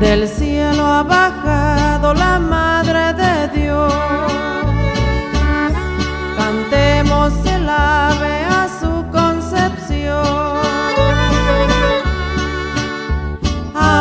Del cielo abajo.